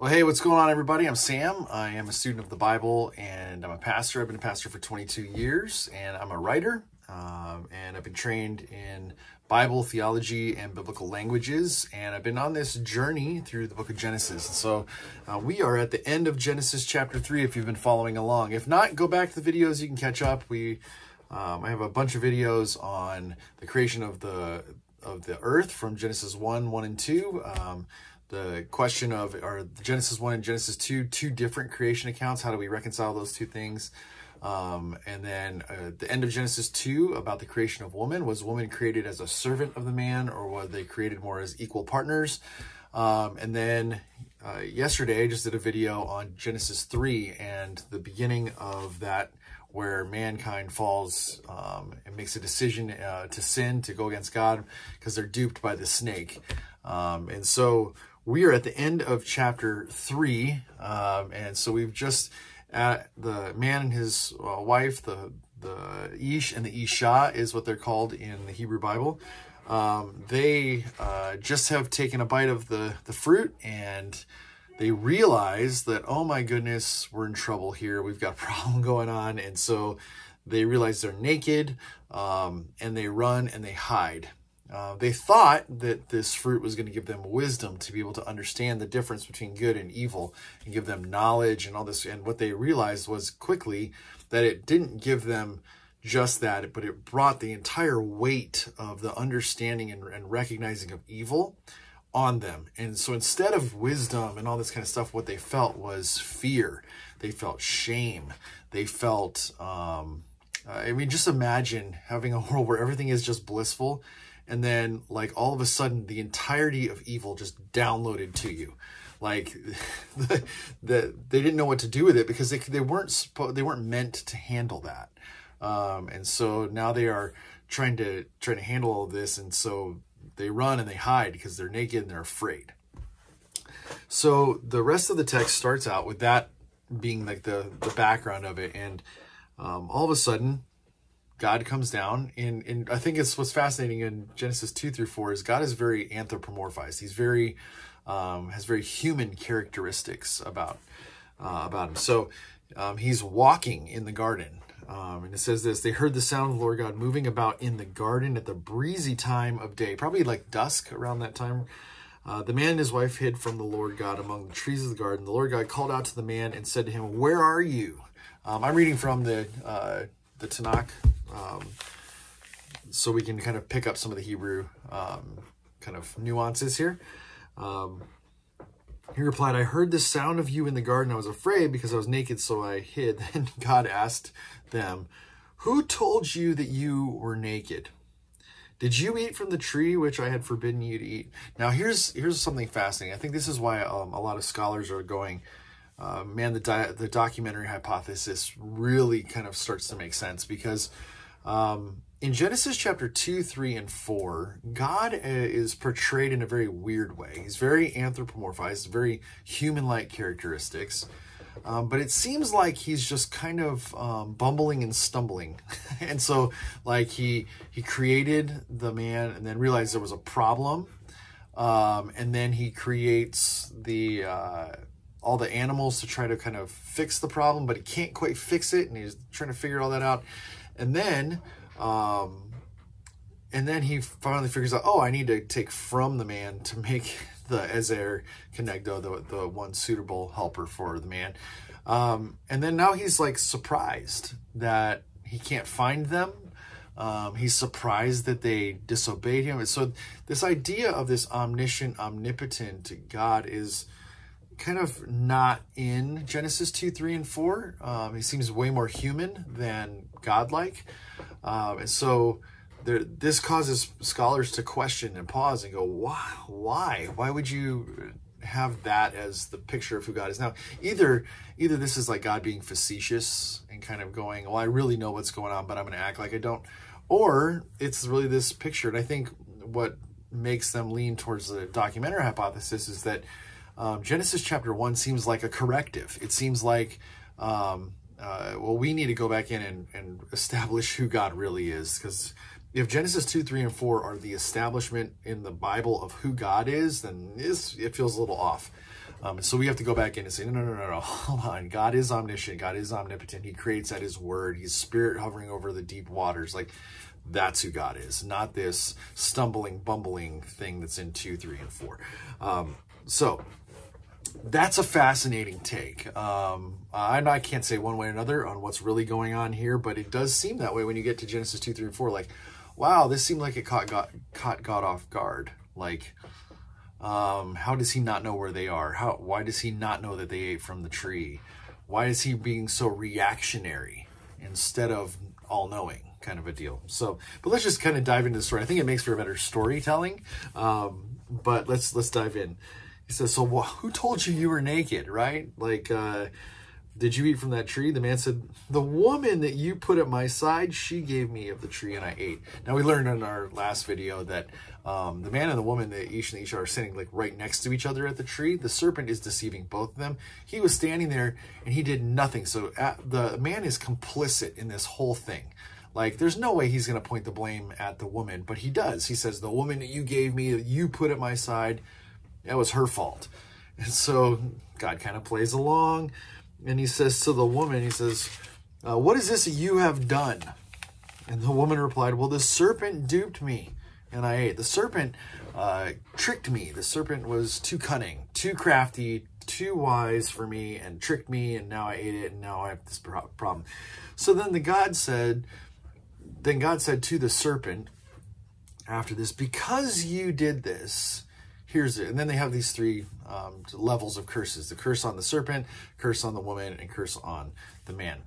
Well, hey, what's going on, everybody? I'm Sam. I am a student of the Bible and I'm a pastor. I've been a pastor for 22 years and I'm a writer. Um, and I've been trained in Bible theology and biblical languages. And I've been on this journey through the book of Genesis. And so uh, we are at the end of Genesis chapter 3 if you've been following along. If not, go back to the videos. You can catch up. We um, I have a bunch of videos on the creation of the of the earth from Genesis 1, 1 and 2. Um, the question of are Genesis 1 and Genesis 2 two different creation accounts? How do we reconcile those two things? Um, and then uh, the end of Genesis 2 about the creation of woman. Was woman created as a servant of the man or were they created more as equal partners? Um, and then uh, yesterday I just did a video on Genesis 3 and the beginning of that where mankind falls um, and makes a decision uh, to sin, to go against God because they're duped by the snake. Um, and so we are at the end of chapter three, um, and so we've just at the man and his uh, wife, the the Ish and the Isha is what they're called in the Hebrew Bible. Um, they uh, just have taken a bite of the the fruit and they realize that oh my goodness, we're in trouble here. We've got a problem going on, and so they realize they're naked um, and they run and they hide. Uh, they thought that this fruit was going to give them wisdom to be able to understand the difference between good and evil and give them knowledge and all this. And what they realized was quickly that it didn't give them just that, but it brought the entire weight of the understanding and, and recognizing of evil on them. And so instead of wisdom and all this kind of stuff, what they felt was fear. They felt shame. They felt, um, I mean, just imagine having a world where everything is just blissful and then like all of a sudden the entirety of evil just downloaded to you. Like the, the they didn't know what to do with it because they they weren't they weren't meant to handle that. Um, and so now they are trying to trying to handle all this and so they run and they hide because they're naked and they're afraid. So the rest of the text starts out with that being like the the background of it and um, all of a sudden God comes down and, and I think it's what's fascinating in Genesis 2 through 4 is God is very anthropomorphized. He's very um, has very human characteristics about uh, about him. So um, he's walking in the garden. Um, and it says this, they heard the sound of the Lord God moving about in the garden at the breezy time of day, probably like dusk around that time. Uh, the man and his wife hid from the Lord God among the trees of the garden. The Lord God called out to the man and said to him, Where are you? Um, I'm reading from the uh, the Tanakh, um, so we can kind of pick up some of the Hebrew um, kind of nuances here. Um, he replied, I heard the sound of you in the garden. I was afraid because I was naked, so I hid. Then God asked them, Who told you that you were naked? Did you eat from the tree which I had forbidden you to eat? Now, here's here's something fascinating. I think this is why um, a lot of scholars are going, uh, man, the, di- the documentary hypothesis really kind of starts to make sense because um, in Genesis chapter 2, 3, and 4, God uh, is portrayed in a very weird way. He's very anthropomorphized, very human like characteristics. Um, but it seems like he's just kind of um, bumbling and stumbling, and so like he he created the man and then realized there was a problem, um, and then he creates the uh, all the animals to try to kind of fix the problem, but he can't quite fix it, and he's trying to figure all that out. And then, um, and then he finally figures out, oh, I need to take from the man to make the Ezer Kenegdo, the, the one suitable helper for the man. Um, and then now he's like surprised that he can't find them. Um, he's surprised that they disobeyed him. And so this idea of this omniscient, omnipotent God is kind of not in Genesis 2, 3, and 4. Um, he seems way more human than godlike. Um, and so there, this causes scholars to question and pause and go, why? Why? Why would you have that as the picture of who God is? Now, either either this is like God being facetious and kind of going, well, I really know what's going on, but I'm going to act like I don't. Or it's really this picture. And I think what makes them lean towards the documentary hypothesis is that um, Genesis chapter 1 seems like a corrective. It seems like, um, uh, well, we need to go back in and, and establish who God really is. Because if Genesis 2, 3, and 4 are the establishment in the Bible of who God is, then this, it feels a little off. Um, so we have to go back in and say, no, no, no, no, no, hold on. God is omniscient. God is omnipotent. He creates at his word. He's spirit hovering over the deep waters. Like that's who God is, not this stumbling, bumbling thing that's in two, three, and four. Um, so that's a fascinating take. Um, I, I can't say one way or another on what's really going on here, but it does seem that way when you get to Genesis 2, 3, and 4. Like, wow, this seemed like it caught God, caught God off guard. Like, um, how does he not know where they are? How? Why does he not know that they ate from the tree? Why is he being so reactionary instead of all-knowing kind of a deal? So, but let's just kind of dive into the story. I think it makes for a better storytelling. Um, but let's let's dive in. He says, "So who told you you were naked? Right? Like, uh, did you eat from that tree?" The man said, "The woman that you put at my side, she gave me of the tree, and I ate." Now we learned in our last video that um, the man and the woman that each and each are sitting like right next to each other at the tree. The serpent is deceiving both of them. He was standing there and he did nothing. So the man is complicit in this whole thing. Like, there's no way he's going to point the blame at the woman, but he does. He says, The woman that you gave me, you put at my side, that was her fault. And so God kind of plays along and he says to the woman, He says, uh, What is this you have done? And the woman replied, Well, the serpent duped me and I ate. The serpent uh, tricked me. The serpent was too cunning, too crafty, too wise for me, and tricked me, and now I ate it, and now I have this problem. So then the God said, then God said to the serpent after this, because you did this, here's it. And then they have these three um, levels of curses the curse on the serpent, curse on the woman, and curse on the man.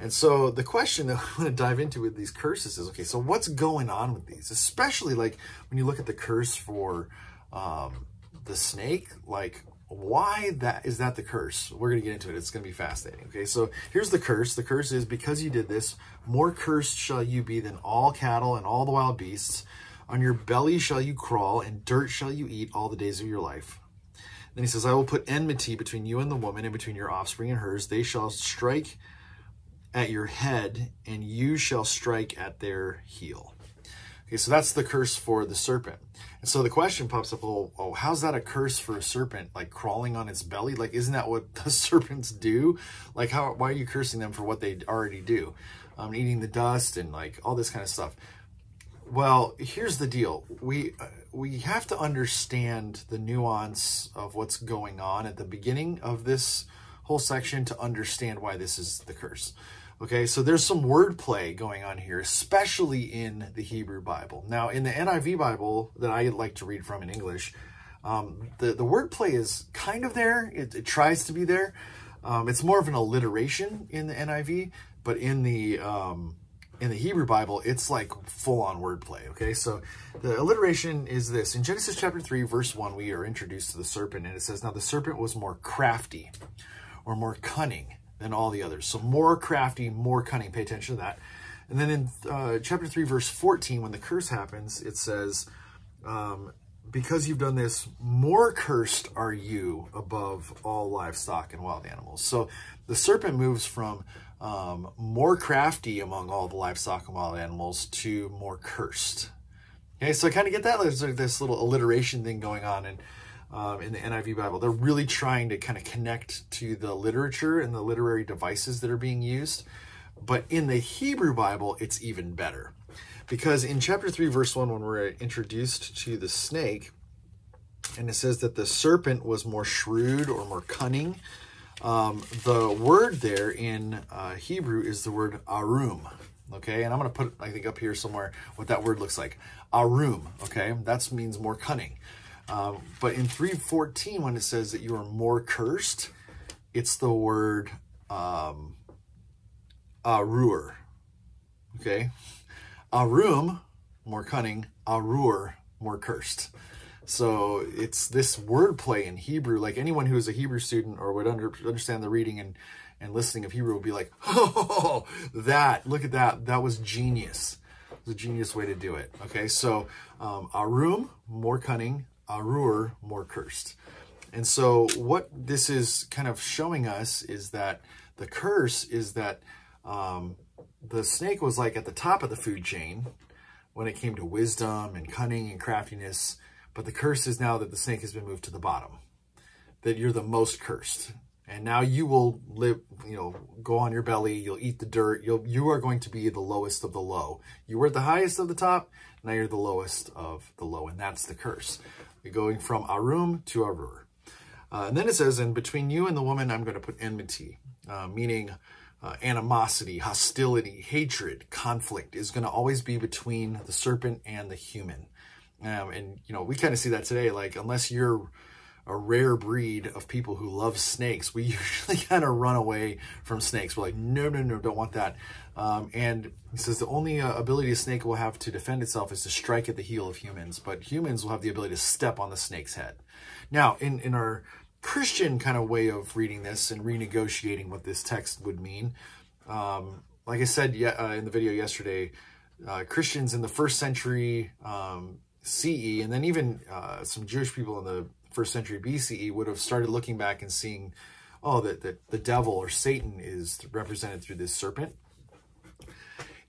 And so the question that I want to dive into with these curses is, okay, so what's going on with these? Especially like when you look at the curse for um, the snake, like why that is that the curse? We're going to get into it. It's going to be fascinating. Okay, so here's the curse. The curse is because you did this, more cursed shall you be than all cattle and all the wild beasts. On your belly shall you crawl, and dirt shall you eat all the days of your life. Then he says, I will put enmity between you and the woman, and between your offspring and hers. They shall strike at your head, and you shall strike at their heel. Okay, so that's the curse for the serpent. And so the question pops up, oh, oh, how's that a curse for a serpent? Like crawling on its belly? Like, isn't that what the serpents do? Like, how? why are you cursing them for what they already do? Um, eating the dust and like all this kind of stuff. Well, here's the deal. We uh, we have to understand the nuance of what's going on at the beginning of this whole section to understand why this is the curse. Okay, so there's some wordplay going on here, especially in the Hebrew Bible. Now, in the NIV Bible that I like to read from in English, um, the, the wordplay is kind of there. It, it tries to be there. Um, it's more of an alliteration in the NIV, but in the um, in the Hebrew Bible, it's like full on wordplay. Okay, so the alliteration is this in Genesis chapter 3, verse 1, we are introduced to the serpent, and it says, Now the serpent was more crafty or more cunning than all the others. So more crafty, more cunning. Pay attention to that. And then in uh, chapter 3, verse 14, when the curse happens, it says, um, because you've done this, more cursed are you above all livestock and wild animals. So the serpent moves from um, more crafty among all the livestock and wild animals to more cursed. Okay, so I kind of get that. There's like this little alliteration thing going on. in, um, in the NIV Bible. They're really trying to kind of connect to the literature and the literary devices that are being used. But in the Hebrew Bible, it's even better. Because in chapter 3, verse 1, when we're introduced to the snake, and it says that the serpent was more shrewd or more cunning, um, the word there in uh, Hebrew is the word arum. Okay, and I'm going to put, I think, up here somewhere what that word looks like. Arum, okay, that means more cunning. Um, but in 314, when it says that you are more cursed, it's the word um, arur. Okay? Arum, more cunning. Arur, more cursed. So it's this wordplay in Hebrew. Like anyone who is a Hebrew student or would under, understand the reading and, and listening of Hebrew would be like, oh, that, look at that. That was genius. It was a genius way to do it. Okay, so um, Arum, more cunning. Arur, more cursed. And so what this is kind of showing us is that the curse is that um, the snake was like at the top of the food chain when it came to wisdom and cunning and craftiness. But the curse is now that the snake has been moved to the bottom that you're the most cursed. And now you will live, you know, go on your belly, you'll eat the dirt, you'll, you are going to be the lowest of the low. You were the highest of the top, now you're the lowest of the low, and that's the curse. You're going from Arum to Arur. Uh, and then it says, and between you and the woman, I'm going to put enmity, uh, meaning uh, animosity, hostility, hatred, conflict is going to always be between the serpent and the human. Um, and, you know, we kind of see that today, like, unless you're a rare breed of people who love snakes, we usually kind of run away from snakes. We're like, no, no, no, don't want that. Um, and he says the only uh, ability a snake will have to defend itself is to strike at the heel of humans, but humans will have the ability to step on the snake's head. Now, in, in our Christian kind of way of reading this and renegotiating what this text would mean, um, like I said uh, in the video yesterday, uh, Christians in the first century um, CE, and then even uh, some Jewish people in the first century BCE would have started looking back and seeing, oh, that the, the devil or Satan is represented through this serpent.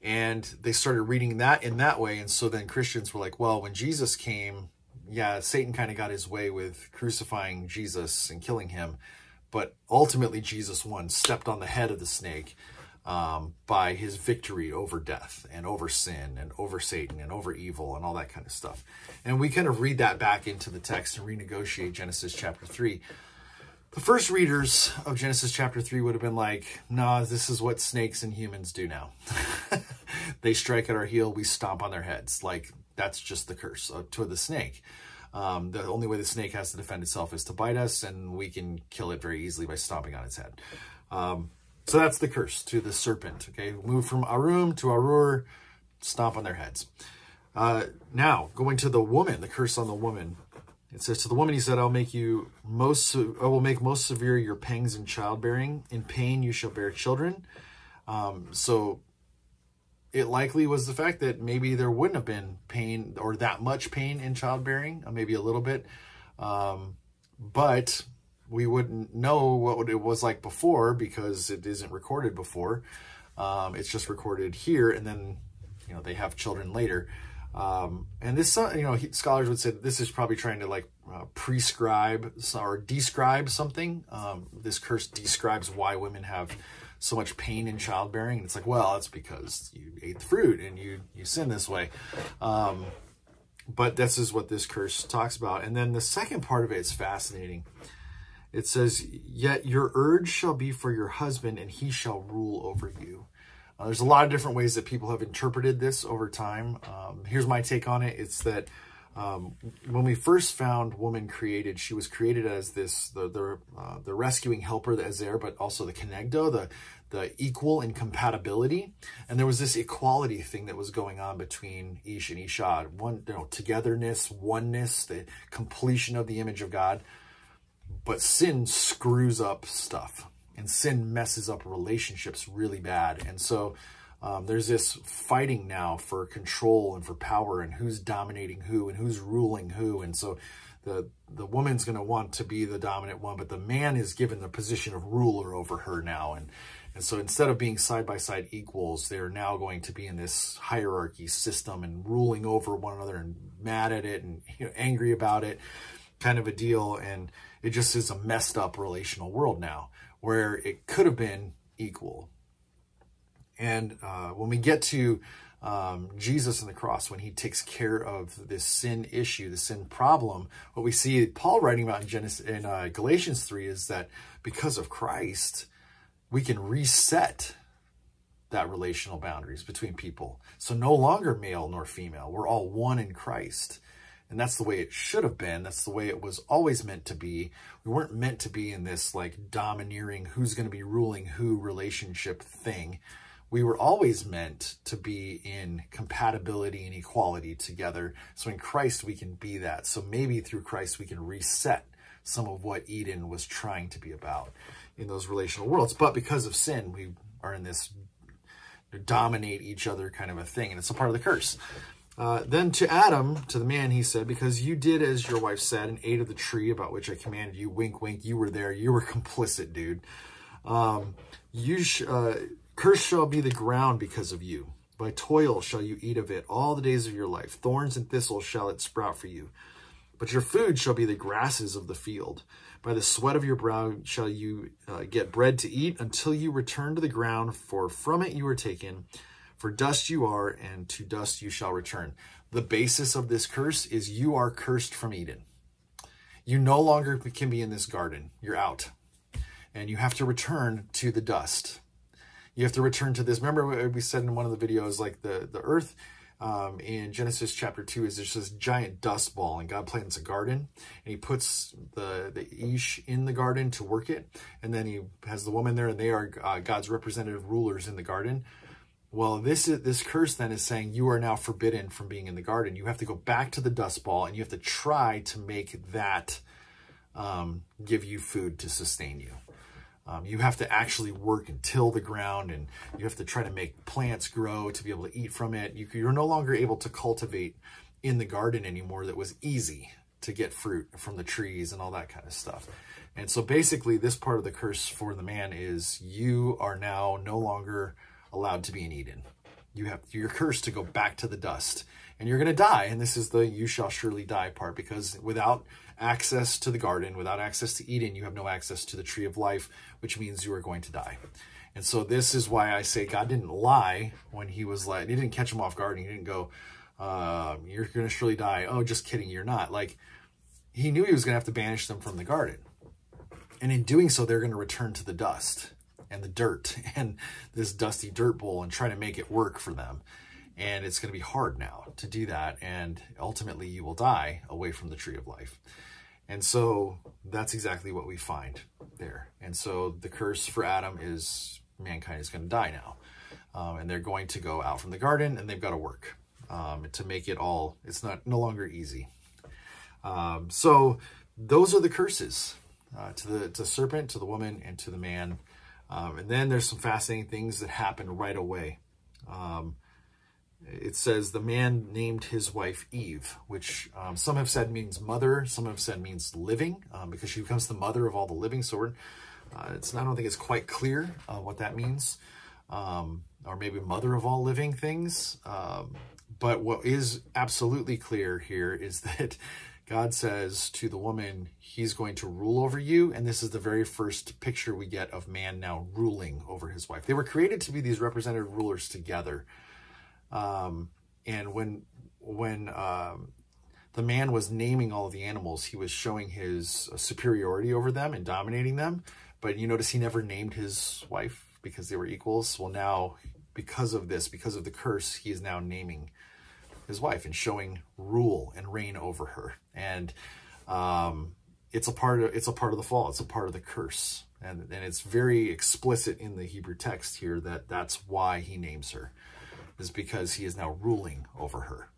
And they started reading that in that way. And so then Christians were like, well, when Jesus came, yeah, Satan kind of got his way with crucifying Jesus and killing him. But ultimately, Jesus won, stepped on the head of the snake um, by his victory over death and over sin and over Satan and over evil and all that kind of stuff. And we kind of read that back into the text and renegotiate Genesis chapter 3. The first readers of Genesis chapter 3 would have been like, nah, this is what snakes and humans do now. they strike at our heel, we stomp on their heads. Like, that's just the curse to the snake. Um, the only way the snake has to defend itself is to bite us, and we can kill it very easily by stomping on its head. Um, so that's the curse to the serpent, okay? Move from Arum to Arur, stomp on their heads. Uh, now, going to the woman, the curse on the woman. It says, to the woman, he said, I'll make you most, I will make most severe your pangs in childbearing. In pain you shall bear children. Um, so it likely was the fact that maybe there wouldn't have been pain or that much pain in childbearing, uh, maybe a little bit. Um, but we wouldn't know what it was like before because it isn't recorded before. Um, it's just recorded here, and then you know they have children later. Um, and this, uh, you know, scholars would say this is probably trying to like uh, prescribe or describe something. Um, this curse describes why women have so much pain in childbearing. And it's like, well, it's because you ate the fruit and you you sin this way. Um, but this is what this curse talks about. And then the second part of it is fascinating it says, Yet your urge shall be for your husband, and he shall rule over you. Uh, there's a lot of different ways that people have interpreted this over time. Um, here's my take on it it's that um, when we first found woman created, she was created as this the the, uh, the rescuing helper that is there, but also the kenegdo, the the equal in compatibility. And there was this equality thing that was going on between Ish and Isha, one you know togetherness, oneness, the completion of the image of God. But sin screws up stuff and sin messes up relationships really bad. And so um, there's this fighting now for control and for power and who's dominating who and who's ruling who. And so the the woman's going to want to be the dominant one, but the man is given the position of ruler over her now. And and so instead of being side by side equals, they're now going to be in this hierarchy system and ruling over one another and mad at it and you know, angry about it, kind of a deal. And it just is a messed up relational world now where it could have been equal. And uh, when we get to um, Jesus and the cross, when he takes care of this sin issue, the sin problem, what we see Paul writing about in, Genesis, in uh, Galatians 3 is that because of Christ, we can reset that relational boundaries between people. So no longer male nor female. We're all one in Christ. And that's the way it should have been. That's the way it was always meant to be. We weren't meant to be in this like domineering who's going to be ruling who relationship thing. We were always meant to be in compatibility and equality together. So in Christ, we can be that. So maybe through Christ, we can reset some of what Eden was trying to be about in those relational worlds. But because of sin, we are in this dominate each other kind of a thing. And it's a part of the curse. Uh, then to Adam, to the man, he said, Because you did as your wife said and ate of the tree about which I commanded you, wink, wink, you were there. You were complicit, dude. Um, you sh uh, Curse shall be the ground because of you. By toil shall you eat of it all the days of your life. Thorns and thistles shall it sprout for you. but your food shall be the grasses of the field. By the sweat of your brow shall you uh, get bread to eat until you return to the ground, for from it you were taken. For dust you are, and to dust you shall return. The basis of this curse is you are cursed from Eden. You no longer can be in this garden. You're out. And you have to return to the dust. You have to return to this. Remember what we said in one of the videos, like the, the earth um, in Genesis chapter 2 is there's this giant dust ball and God plants a garden and he puts the, the Ish in the garden to work it. And then he has the woman there and they are uh, God's representative rulers in the garden. Well, this is, this curse then is saying you are now forbidden from being in the garden. You have to go back to the dust ball and you have to try to make that um, give you food to sustain you. Um, you have to actually work and till the ground and you have to try to make plants grow to be able to eat from it. You, you're no longer able to cultivate in the garden anymore that was easy to get fruit from the trees and all that kind of stuff. And so basically this part of the curse for the man is you are now no longer allowed to be in Eden. You have you're cursed to go back to the dust and you're going to die. And this is the you shall surely die part because without access to the garden, without access to Eden, you have no access to the tree of life, which means you are going to die. And so this is why I say God didn't lie when he was like, he didn't catch him off guard. He didn't go, uh, you're going to surely die. Oh, just kidding. You're not. Like he knew he was going to have to banish them from the garden. And in doing so, they're going to return to the dust and the dirt and this dusty dirt bowl and try to make it work for them. And it's going to be hard now to do that. And ultimately, you will die away from the tree of life. And so that's exactly what we find there. And so the curse for Adam is mankind is going to die now. Um, and they're going to go out from the garden and they've got to work um, to make it all, it's not no longer easy. Um, so those are the curses uh, to the to serpent, to the woman, and to the man. Um, and then there's some fascinating things that happen right away. Um, it says the man named his wife Eve, which um, some have said means mother, some have said means living, um, because she becomes the mother of all the living. So uh, it's I don't think it's quite clear uh, what that means, um, or maybe mother of all living things. Um, but what is absolutely clear here is that God says to the woman, He's going to rule over you, and this is the very first picture we get of man now ruling over his wife. They were created to be these representative rulers together. Um, and when when um, the man was naming all of the animals, he was showing his superiority over them and dominating them. But you notice he never named his wife because they were equals. Well, now because of this, because of the curse, he is now naming his wife and showing rule and reign over her. And um, it's a part of it's a part of the fall. It's a part of the curse, and and it's very explicit in the Hebrew text here that that's why he names her is because he is now ruling over her.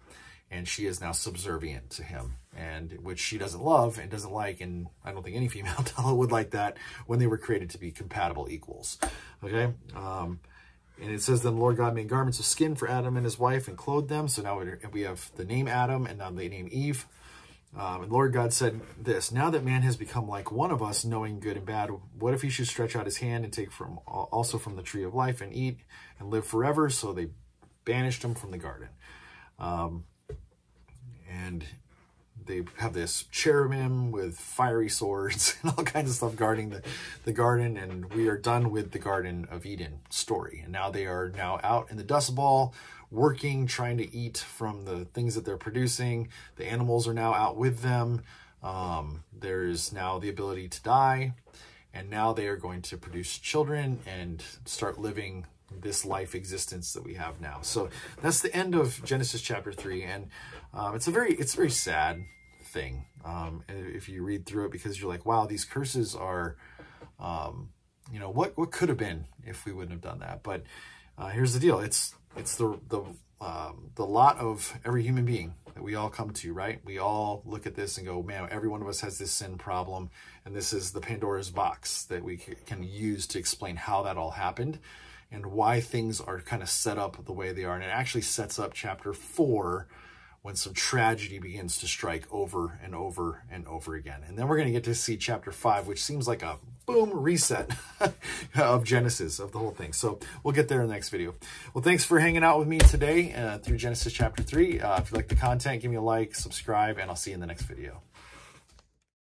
And she is now subservient to him and which she doesn't love and doesn't like. And i don't think any female would like that when they were created to be compatible equals. Okay? Um, and it says then the lord god made garments of skin for adam and his wife and clothed them so now we have the name adam and now the name eve um, and Lord God said this, Now that man has become like one of us, knowing good and bad, what if he should stretch out his hand and take from also from the tree of life and eat and live forever? So they banished him from the garden. Um, and they have this cherubim with fiery swords and all kinds of stuff guarding the, the garden. And we are done with the Garden of Eden story. And now they are now out in the dust ball, working, trying to eat from the things that they're producing. The animals are now out with them. Um, there's now the ability to die. And now they are going to produce children and start living this life existence that we have now. So that's the end of Genesis chapter three, and um, it's a very it's a very sad thing um, if you read through it because you're like, wow, these curses are, um, you know, what what could have been if we wouldn't have done that. But uh, here's the deal: it's it's the the um, the lot of every human being that we all come to, right? We all look at this and go, man, every one of us has this sin problem, and this is the Pandora's box that we can use to explain how that all happened and why things are kind of set up the way they are. And it actually sets up chapter four when some tragedy begins to strike over and over and over again. And then we're going to get to see chapter five, which seems like a boom reset of Genesis, of the whole thing. So we'll get there in the next video. Well, thanks for hanging out with me today uh, through Genesis chapter three. Uh, if you like the content, give me a like, subscribe, and I'll see you in the next video.